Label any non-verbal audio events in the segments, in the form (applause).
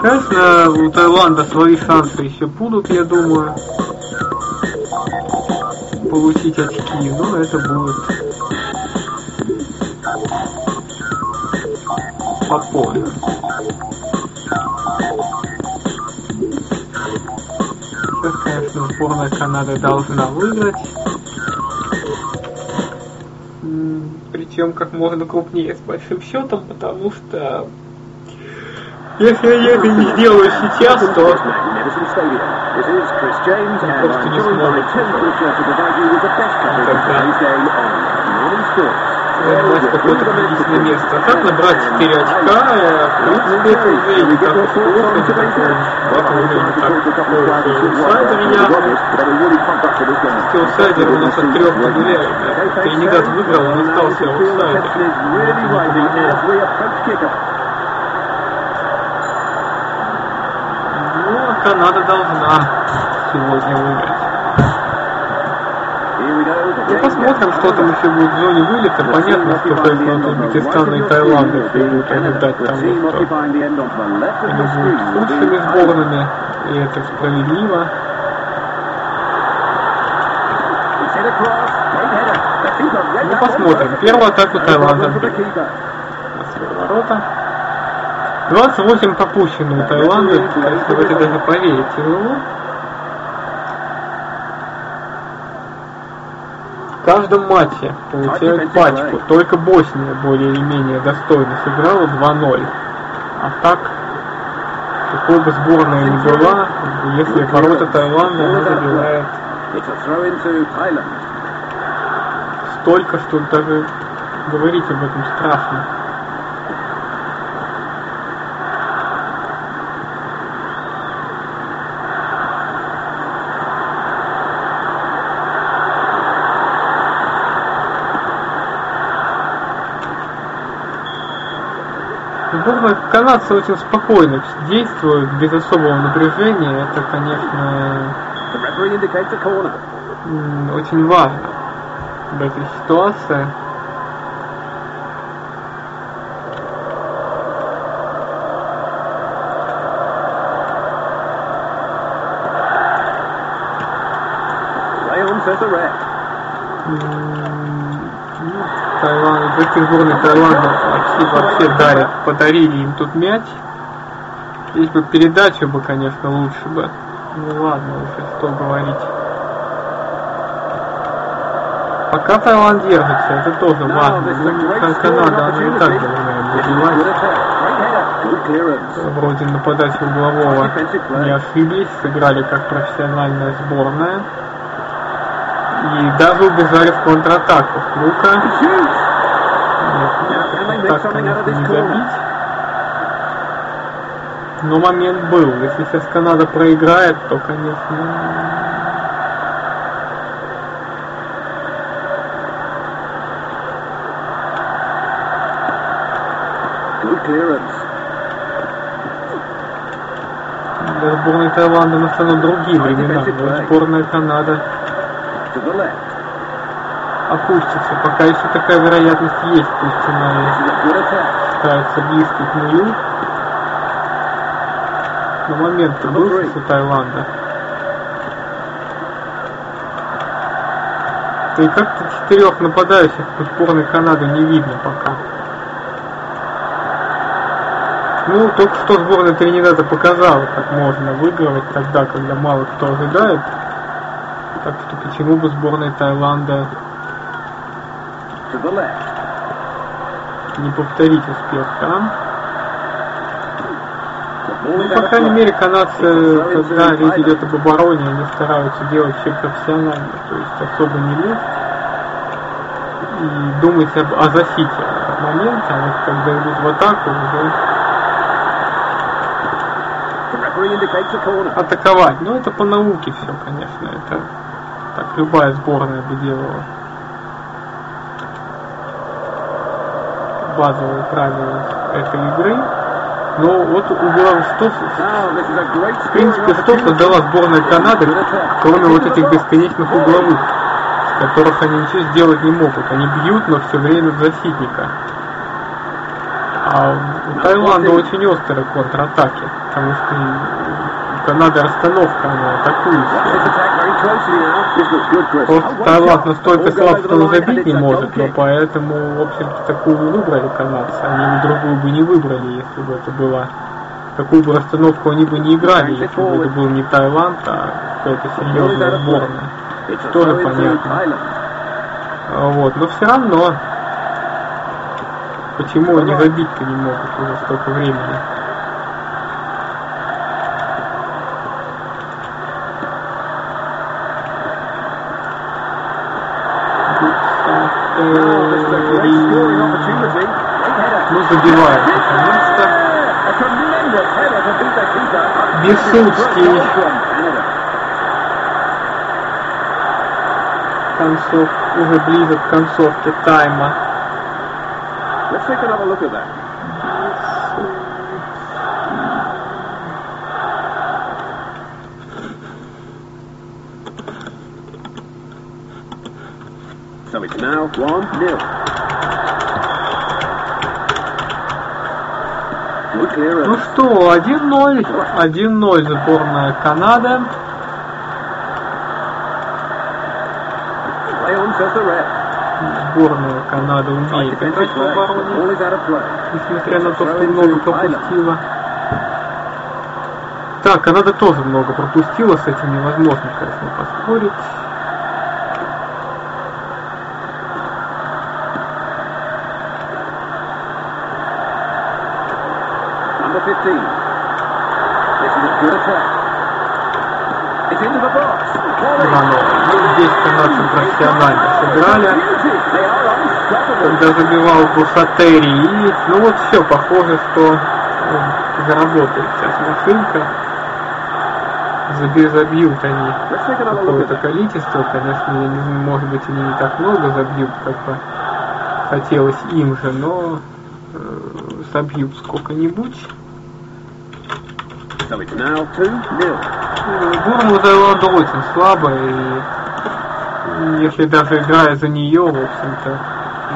Конечно, у Таиланда свои шансы еще будут, я думаю, получить очки, но это будет попозже. Сейчас, конечно, сборная Канады должна выиграть. Причем как можно крупнее с большим счетом, потому что если я это не сделаю сейчас, то он просто не сможет. Набрать какое-то победительное место. А так набрать 4 очка, в принципе, это уже не так уж плохо, не это уже не так явно. Если аутсайдер у нас от трех победляет. Тринидад выиграл, он остался аутсайдер. Ну, а Канада должна сегодня выиграть. Ну, посмотрим, что там еще будет в зоне вылета. Понятно, что от Узбекистана и Таиланда будут ожидать того, что они будут худшими сборными, и это справедливо. Ну, посмотрим. Первую атаку Таиланда. Ворота. 28 пропущено у Таиланда, конечно, в это даже поверить тяжело. В каждом матче получают пачку. Только Босния более или менее достойно сыграла 2-0. А так, какой бы сборная ни была, если ворота Таиланда она забивает столько, что даже говорить об этом страшно. Сборная канадцы очень спокойно действуют, без особого напряжения. Это, конечно, очень важно в этой ситуации. Таиланд, этой сборной Таиланда почти вообще дарят, подарили им тут мяч. Здесь бы передачу бы, конечно, лучше бы. Ну ладно, уже что говорить. Пока Таиланд держится, это тоже важно. Ну, Канада, она и так должна забивать. Вроде на подачу углового не ошиблись, сыграли как профессиональная сборная. И даже убежали в контратаку. Ну-ка. Так, конечно, не забить. Но момент был. Если сейчас Канада проиграет, то, конечно, Для сборной Таиланда настанут другие времена. Вот сборная Канада опустится. Пока еще такая вероятность есть, пусть она считается близкой к нулю. Но момент у Таиланда. И как-то четырех нападающих у сборной Канады не видно пока. Ну, только что сборная Тринидада показала, как можно выигрывать тогда, когда мало кто ожидает. Так что почему бы сборная Таиланда не повторить успех там? Ну, по крайней мере, канадцы, когда речь идет об обороне, они стараются делать все профессионально, то есть особо не лезть и думать об, о защите в момент, а вот когда идут в атаку, уже атаковать. Ну, это по науке все, конечно. Это так любая сборная бы делала. Базовые правила этой игры. Но вот углов что, в принципе, что создала сборная Канады, кроме вот этих бесконечных угловых, которых они ничего сделать не могут. Они бьют, но все время в защитника. А У Таиланда очень острые контратаки, потому что Канада расстановка, она атакует. Просто Таиланд настолько слаб, что он забить не может, но поэтому, в общем-то, такую выбрали канадцы. Они бы другую бы не выбрали, если бы это была такую бы расстановку они бы не играли, если бы это был не Таиланд, а какая-то серьезная сборная. Это тоже понятно. Вот, но все равно, почему они забить-то не могут уже столько времени? Бесудский. Концов, уже близок к концовке тайма. Let's take another look at that. So it's now 1 Ну что, 1-0. 1-0 сборная Канады. Сборная Канады умеет играть в обороне, несмотря на то, что много пропустила. Так, Канада тоже много пропустила, с этим невозможно, конечно, поспорить. Number 15. This is a good attack. It's into the box. Иванов. Здесь канадцы профессионально сыграли. Когда забивал Бусатери. И, ну вот все, похоже, что э, заработает сейчас машинка. Заби- забьют они какое-то количество. Конечно, я не знаю, может быть, они не так много забьют, как бы хотелось им же, но э, забьют сколько-нибудь. Now 2 0. Бурму Таиланда очень слабая, и если даже играя за нее, в общем-то,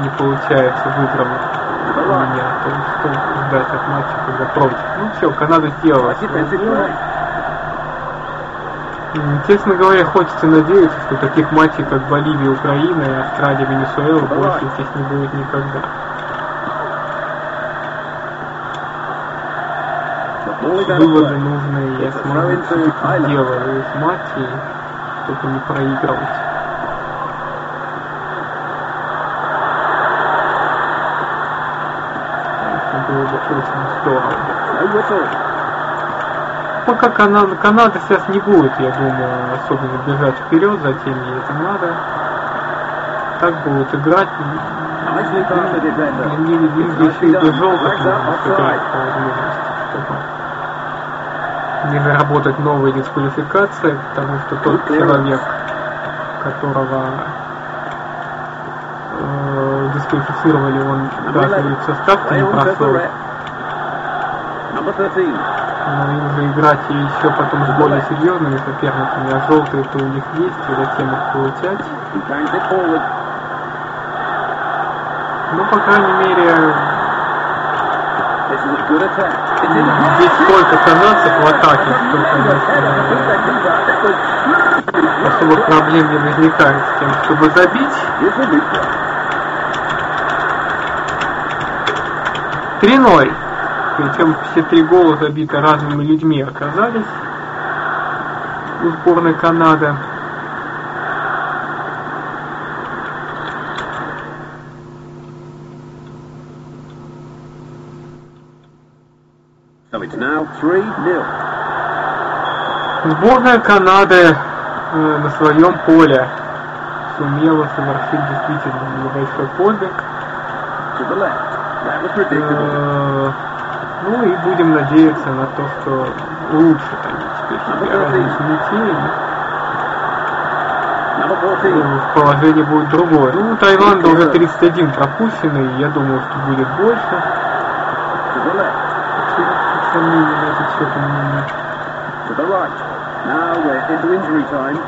не получается выигрывать у меня, то что ждать от матча, когда против. Ну все, Канада сделала свое дело. Честно говоря, хочется надеяться, что таких матчей, как Боливия, Украина и Австралия, Венесуэла, больше здесь не будет никогда. The ball is out of Выводы нужные, я смотрю, все-таки делаю из матчей, чтобы не проигрывать. Это было бы очень здорово. Пока Канада, Канада сейчас не будет, я думаю, особенно бежать вперед, затем ей это надо. Так будут играть. Не, It's еще и желтых можно сыграть по возможности, не заработать новые дисквалификации, потому что тот человек, которого э, дисквалифицировали, он даже в состав-то не прошел. ref. Number 13. Но им же играть и еще потом с более серьезными соперниками, а желтые-то у них есть, и затем их получать. Ну, по крайней мере, This is a good attack. It's in the здесь столько канадцев в атаке, Here's особых проблем не возникает с тем, чтобы забить. the replay. 3-0. Причем все три гола забиты разными людьми оказались у сборной Канады. So it's now 3-0. Сборная Канады э, на своем поле сумела совершить действительно небольшой подвиг. Э, Ну и будем надеяться на то, что улучшат они теперь 14. э, Положение будет другое. Ну, у Таиланда уже 31 пропущенный, я думаю, что будет больше. To the. To right. Now we're into injury time.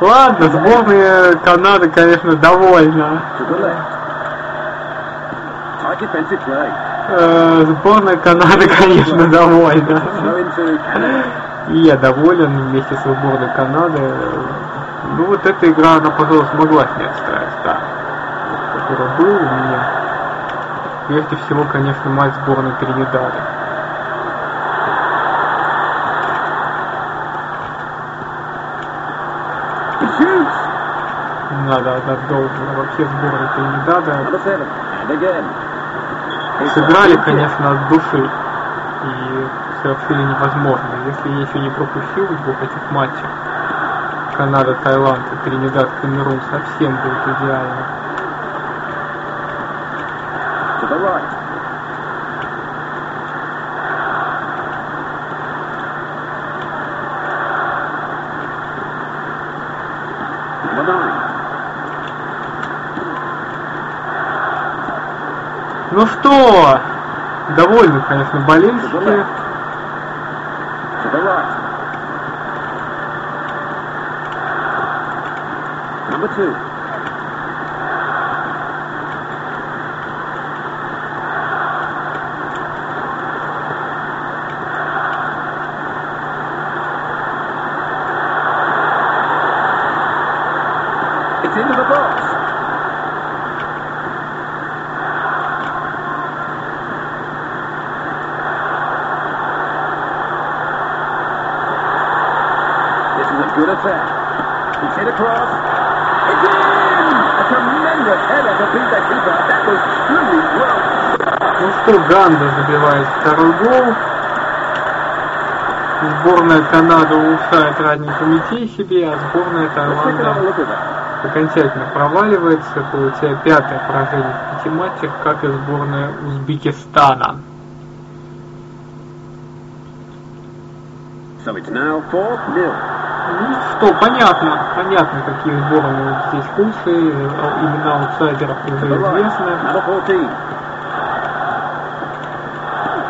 Ладно, сборная Канады, конечно, довольна. Э, Сборная Канады, (laughs) конечно, довольна. Я доволен вместе со сборной Канады. Ну вот эта игра, она, пожалуй, смогла снять стресс, да. Который был у меня. Прежде всего, конечно, матч сборной Тринидада. Надо отдать должное вообще сборной Тринидада. Сыграли, конечно, от души. И совершили невозможно. Если я еще не пропустил двух этих матчах, Канада, Таиланд и Тринидад, Камерун совсем будет идеально. To the right. Ну что, довольны, конечно, болельщики. Right. Number two. It's into the box. This is a good attack. He's hit across. It's in! A tremendous header to beat the keeper. That was truly well. Ну что, Ганда забивает второй гол. Сборная Канады улучшает разницу мячей себе, а сборная Таиланда окончательно проваливается, получая пятое поражение в пяти матчах, как и сборная Узбекистана. So it's now 4-0. Ну что, понятно, понятно, какие сборные вот здесь лучше, э, имена аутсайдеров уже известны.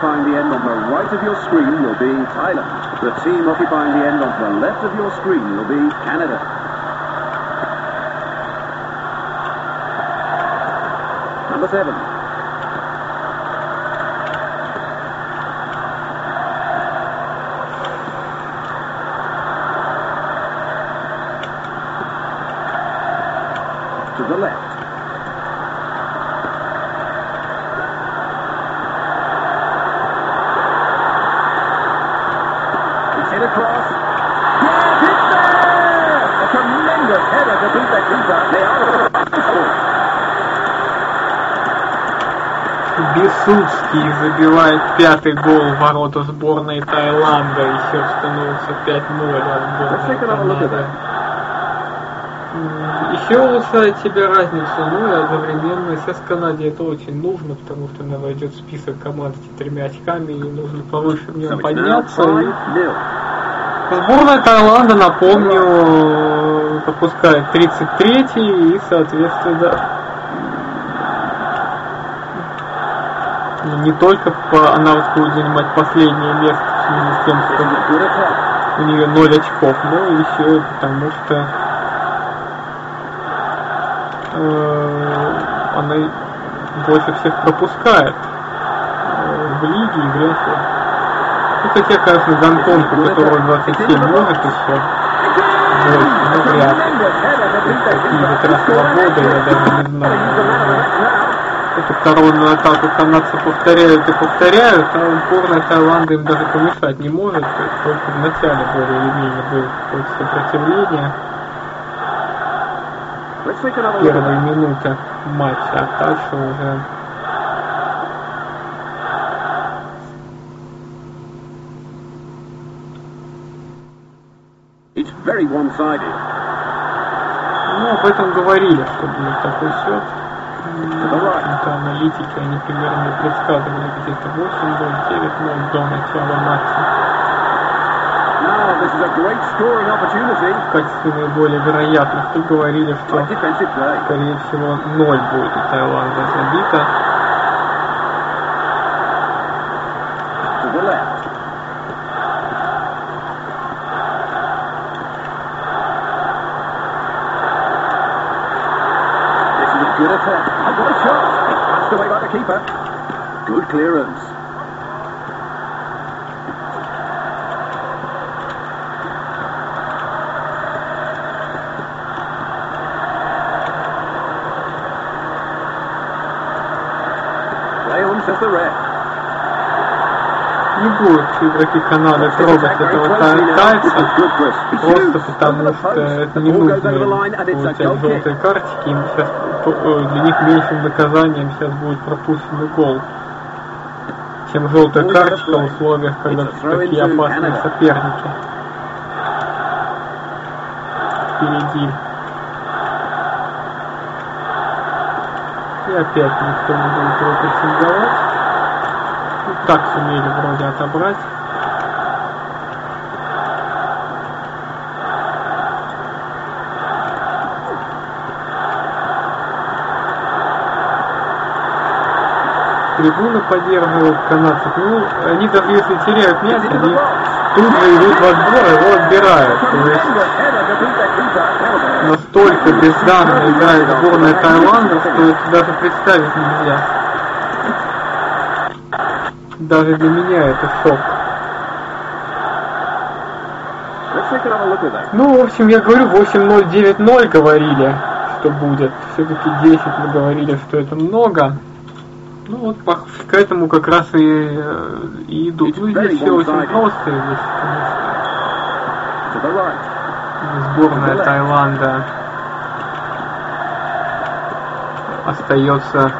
occupying the end on the right of your screen will be Thailand. The team occupying the end on the left of your screen will be Canada. Number seven. To the left. Бесуцкий забивает пятый гол в ворота сборной Таиланда. Еще становится 5-0 от сборной. М, Еще улучшает себе разницу, ну и одновременно СС Канаде это очень нужно, потому что она войдет в список команд с четырьмя очками, и нужно повыше в нем подняться. 5-0. Сборная Таиланда, напомню, пропускает 33 и, соответственно, не только по, она будет занимать последнее место в связи с тем, что у нее 0 очков, но еще и потому что э, она больше всех пропускает э, в лиге и вряд ли. Ну, хотя, конечно, Гантонку, которого 27 может еще больше, но вряд ли. Раз свободы, я даже не знаю. Эту коронную атаку канадцы повторяют и повторяют, а упорная Таиланда им даже помешать не может. То есть только в начале более или менее было какое-то сопротивление. Первые минуты матча, а дальше уже It's very one-sided. Ну, об этом говорили, что будет такой счет. В общем-то, аналитики, они примерно предсказывали где-то 8-0, 9-0 до начала матча. В качестве наиболее вероятных, тут говорили, что, скорее всего, 0 будет у Таиланда забито. To the left. This is a good attack. I've got a shot. It's passed away by the keeper. Good clearance. On, says the ref. Не будут игроки Канады трогать этого тай- тайца, просто потому что это не нужно получать желтые карточки, им сейчас, э, для них меньшим наказанием сейчас будет пропущенный гол, чем желтая карточка в условиях, когда такие опасные соперники впереди. И опять никто не будет его прессинговать. Ну, так сумели вроде отобрать. Трибуны поддерживают канадцев. Ну, они даже если теряют мяч, они тут же идут в отбор, его отбирают. То есть настолько бездарно играет сборная Таиланда, что это даже представить нельзя. Даже для меня это шок. Ну, в общем, я говорю, 8-0, 9-0 говорили, что будет. Все-таки 10 мы говорили, что это много. Ну вот по- к этому как раз и, э, и идут. Ну, здесь все очень просто. Здесь, конечно, сборная Таиланда остается.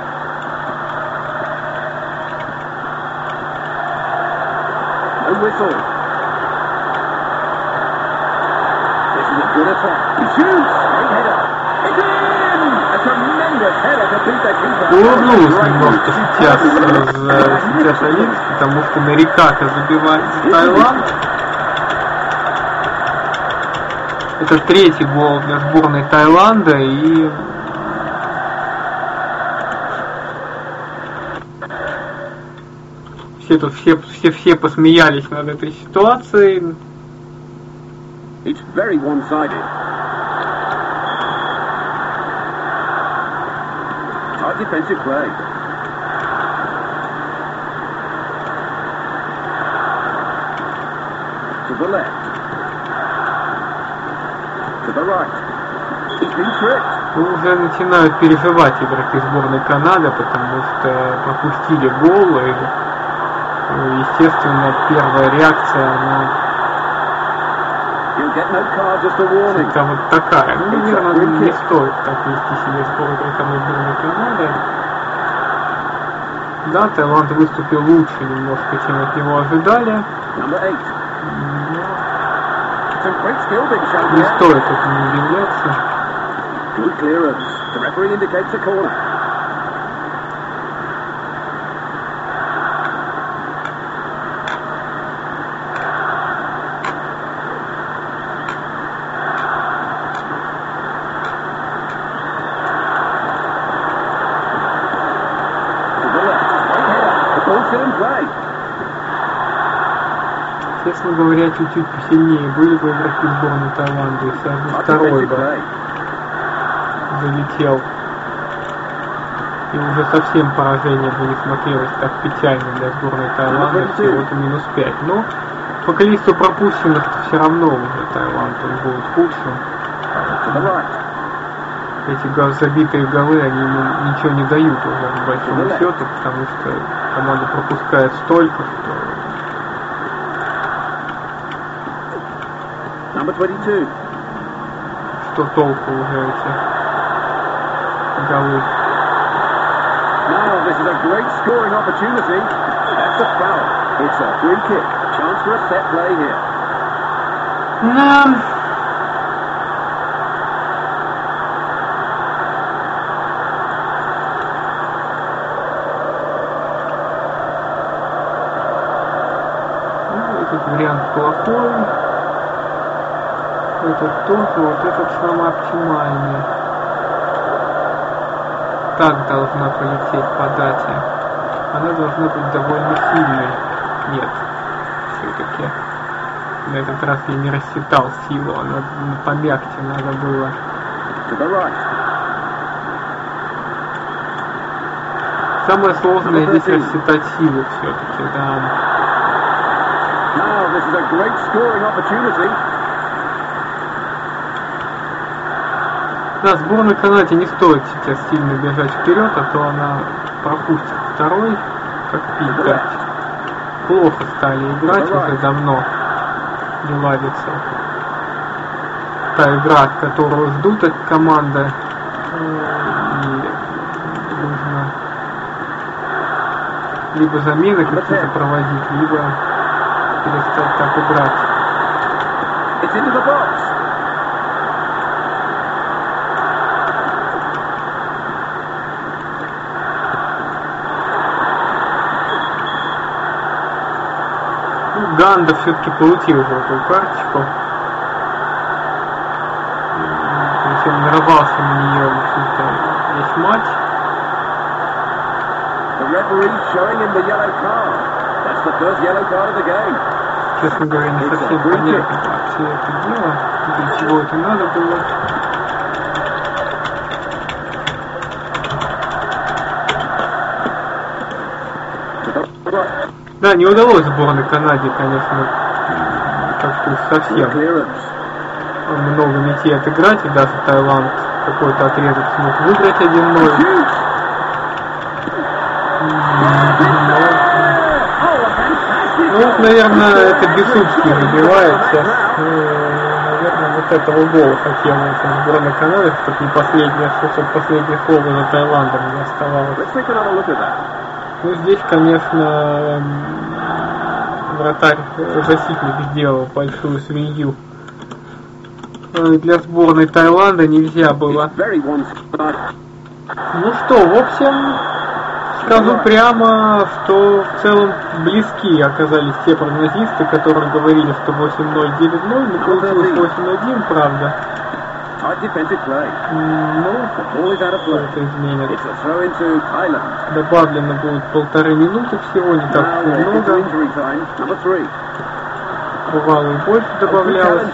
This is a good attack. He shoots. Great header. It's in! A Great немножко сейчас, сейчас Алис, потому что Нарикака забивает за Таиланд. Это третий гол для сборной Таиланда и все тут все, все, все посмеялись над этой ситуацией. It's very one-sided. Defensive play. To the left. To the right. Уже начинают переживать игроки сборной Канады, потому что пропустили гол, и, естественно, первая реакция, она это вот такая. Ну, наверное, не стоит так вести себя с игроками сборной Канады. Да, Таиланд выступил лучше немножко, чем от него ожидали. Но не стоит этому удивляться. Good clearance. The referee indicates a corner. To the left. Great header. The ball's still in play. Честно говоря, чуть-чуть посильнее. Были бы игроки сборной Таиланда, если второй бы залетел. И уже совсем поражение бы не смотрелось так печально для сборной Таиланда, всего-то минус 5. Но по количеству пропущенных все равно уже Таиланд он будет худшим. Эти забитые голы, они ему ничего не дают уже в большом счете, потому что команда пропускает столько, что Number 22. что толку уже эти голы. Now this is a great scoring opportunity. That's a foul. It's a free kick. Chance for a set play here. Да. Тоже, вот этот самый оптимальный. Так должна полететь подача. Она должна быть довольно сильной. Нет, все-таки на этот раз я не рассчитал силу, она помягче надо было. The right. Самое сложное здесь рассчитать силу все-таки, да. Now this is a great scoring opportunity. Да, сборной Канаде не стоит сейчас сильно бежать вперед, а то она пропустит второй, как Питер. Плохо стали играть уже давно, не ладится. Та игра, которую ждут от команды, э, и нужно либо замены какие-то проводить, либо перестать так играть. It's into the box. Ганда все-таки получил желтую карточку. Причем нарвался на нее, в общем-то, весь матч. Честно говоря, не совсем понятно вообще это дело, для чего это надо было. Right. Да, не удалось сборной Канаде, конечно, как-то совсем много мячей отыграть, и даже Таиланд какой-то отрезок смог выиграть 1-0. Shoot! Ну наверное, это Бесуцкий забивает сейчас. Ну, наверное, вот этого гола хотел очень сборная Канады, чтобы не последнее, чтобы последнее слово за Таиландом не оставалось. Ну, здесь, конечно, м, вратарь, защитник сделал большую свинью. Э, Для сборной Таиланда нельзя было. Ну что, в общем, скажу прямо, что в целом близки оказались те прогнозисты, которые говорили, что 8-0, 9-0, но получилось 8-1, правда. Defensive play. Ну, Ball is out of что play. это изменит. It's a throw into Thailand. Добавлено будет полторы минуты всего, не так Now много. injury time. Number three. Бывало и больше добавлялось.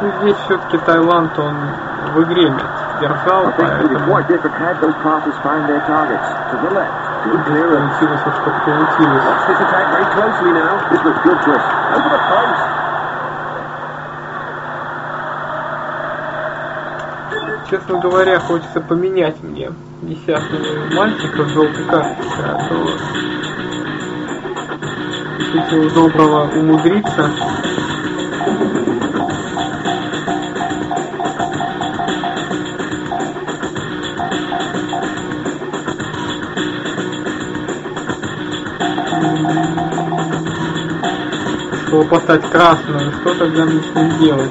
Ну, здесь все-таки Таиланд, он в игре мяч держал, поэтому получилось как получилось. Watch this attack very closely now. This looks good to us. Over the post. Честно говоря, хочется поменять мне несчастного мальчика в желтой карточке, а то чего доброго умудриться. Чтобы поставить красную, что тогда мне с ним делать?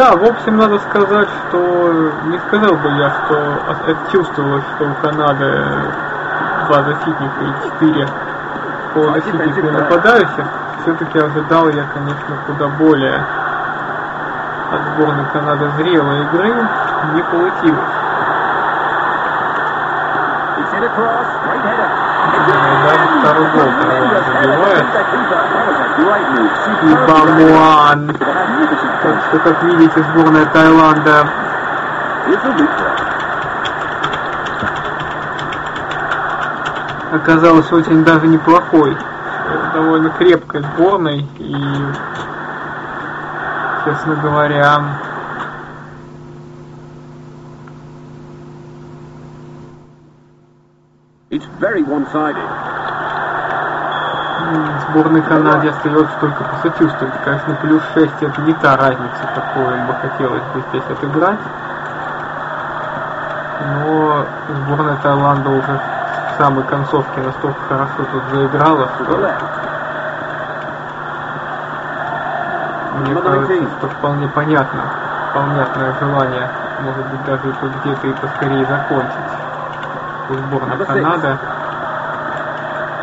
Да, в общем, надо сказать, что не сказал бы я, что чувствовалось, что у Канады два защитника и четыре полузащитника и нападающих. Все-таки ожидал я, конечно, куда более от сборной Канады зрелой игры. Не получилось. Даже второй гол забивает. И Бамуан. Так что, как видите, сборная Таиланда оказалась очень даже неплохой, довольно крепкой сборной и, честно говоря, It's very one-sided. Сборной Канаде остается только посочувствовать. Конечно, плюс 6 это не та разница, какую бы хотелось бы здесь отыграть. Но сборная Таиланда уже в самой концовке настолько хорошо тут заиграла, что мне кажется, что вполне понятно, понятное желание, может быть, даже тут где-то и поскорее закончить у сборной Канады.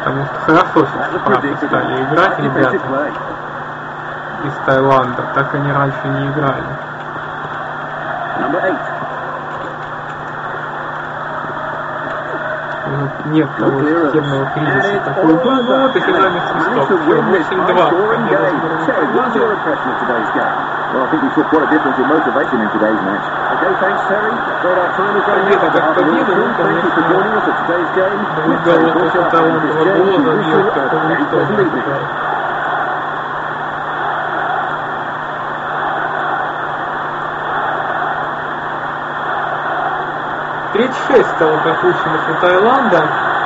Потому что хорошо сейчас правда стали играть ребята. из Таиланда. Так они раньше не играли. Нет того системного кризиса такой был, но вот и финальный свисток. 8-2. Well, I think we saw quite a difference in motivation in today's match. Okay, thanks, Terry. Great our time is running out. Thank you for joining us at today's game. Terry Butcher and his James Russo. Very pleasant evening. Тридцать шесть стало допущено у Таиланда.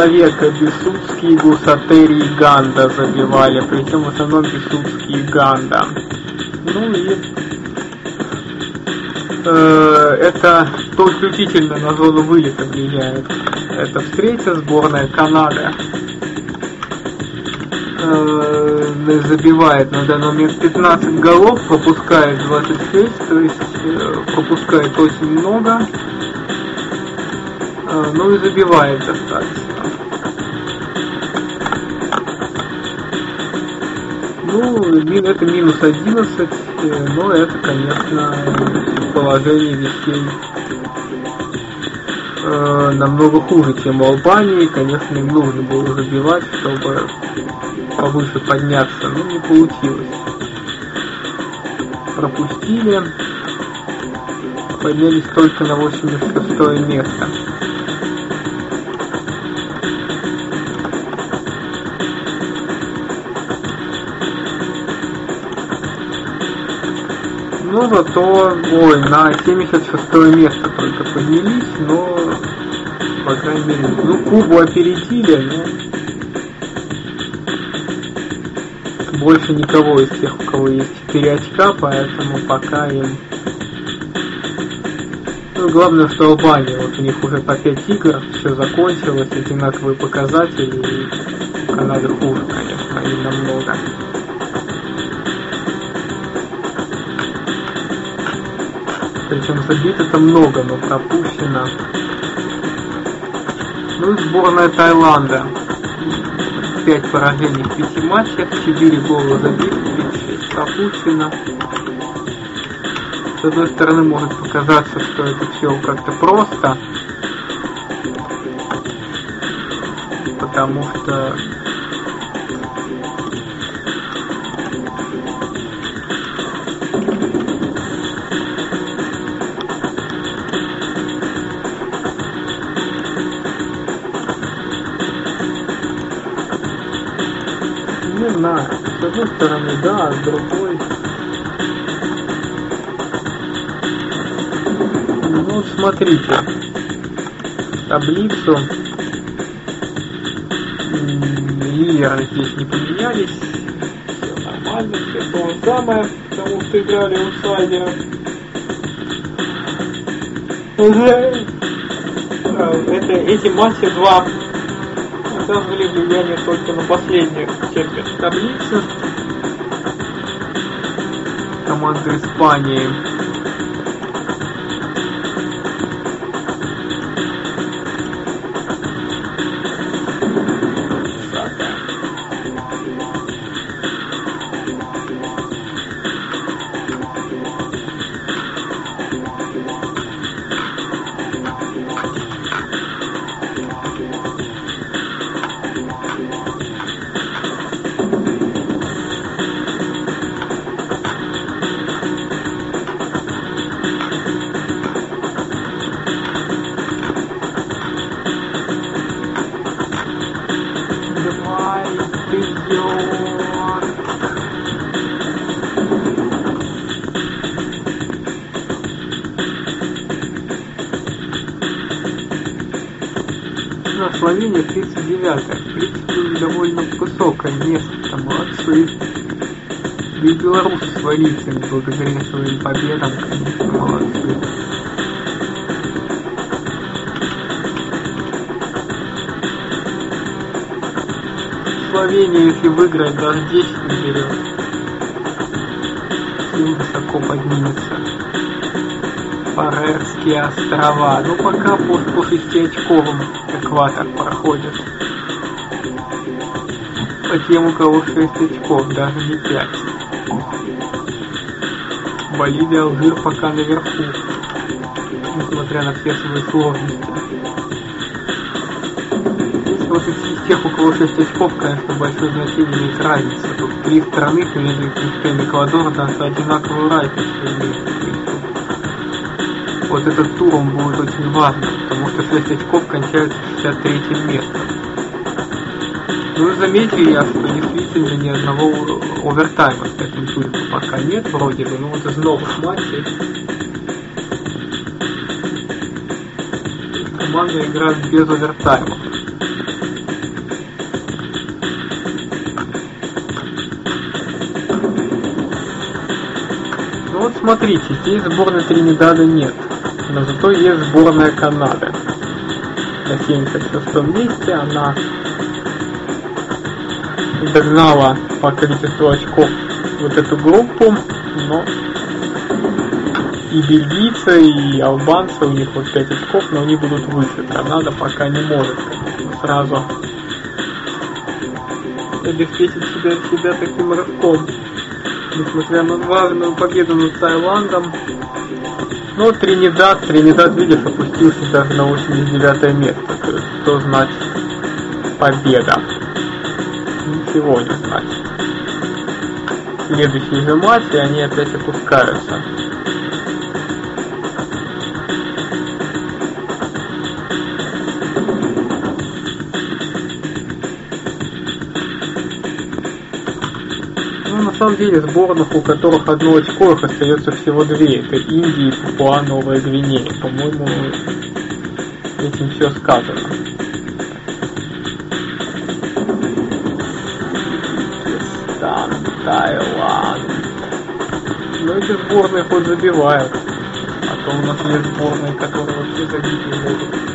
Человека, Гусатери и Ганда забивали, причем в основном Бесудский и Ганда. Ну и э, это то исключительно на зону вылета влияет. Это встреча сборная Канады. Э, забивает на данный момент 15 голов, пропускает 26, то есть э, пропускает очень много ну и забивает достаточно. Ну, это минус 11, но это, конечно, положение вещей э, намного хуже, чем у Албании. Конечно, им нужно было забивать, чтобы повыше подняться, но не получилось. Пропустили, поднялись только на 86 место. Ну, зато, ой, на 76 место только поднялись, но, по крайней мере, ну, Кубу опередили, но больше никого из тех, у кого есть 4 очка, поэтому пока им... Ну, главное, что Албания, вот у них уже по 5 игр, все закончилось, одинаковые показатели, и Канада хуже, конечно, и намного. Причем забито-то много, но пропущено. Ну и сборная Таиланда. 5 поражений в 5 матчах, 4 гола забито, 36 пропущено. С одной стороны может показаться, что это все как-то просто, потому что Знаю. С одной стороны, да, а с другой... Ну, смотрите. Таблицу. Лидеры здесь не поменялись. Все нормально, все то же самое, потому что играли аутсайдеров. Уже э, это, эти матчи два оказывали влияние только на последнюю четверть таблицы. Команда Испании. Словения 39 В принципе, довольно высокое место. Молодцы. Да и белорусы с благодаря своим победам, конечно, молодцы. Словения, если выиграет, даже 10 наберет. Сил высоко поднимется. Фарерские острова. Ну, пока по, по шестиочковым экватор проходит. По тем, у кого 6 очков, даже не 5. Боливия, Алжир пока наверху. Несмотря на все свои сложности. Вот из тех, у кого 6 очков, конечно, большое значение имеет разница. Тут три страны, Тунис, Лихтенштейн, Эквадор, да, одинаковую разницу имеют. Вот этот тур он будет очень важным, потому что 6 очков кончается 63 местом. Ну и заметил я, что действительно ни одного овертайма в этом туре пока нет вроде бы, но вот из новых матчей команда играет без овертайма. Ну вот смотрите, здесь сборной Тринидада нет, но зато есть сборная Канады. На 76 месте она догнала по количеству очков вот эту группу, но и бельгийцы, и албанцы, у них вот 5 очков, но они будут выше. Канада пока не может сразу обеспечить себя, себя таким рывком. Несмотря на важную победу над Таиландом. Но Тринидад, Тринидад, видишь, опустился даже на 89 место. То есть, что значит победа? Ничего не значит. Следующие же матчи, они опять опускаются. Самом деле, сборных, у которых одно очко, их остается всего две. Это Индия и Папуа Новая Гвинея. По-моему, этим все сказано. Пакистан, Таиланд. Но эти сборные хоть забивают. А то у нас есть сборные, которые вообще забить не могут.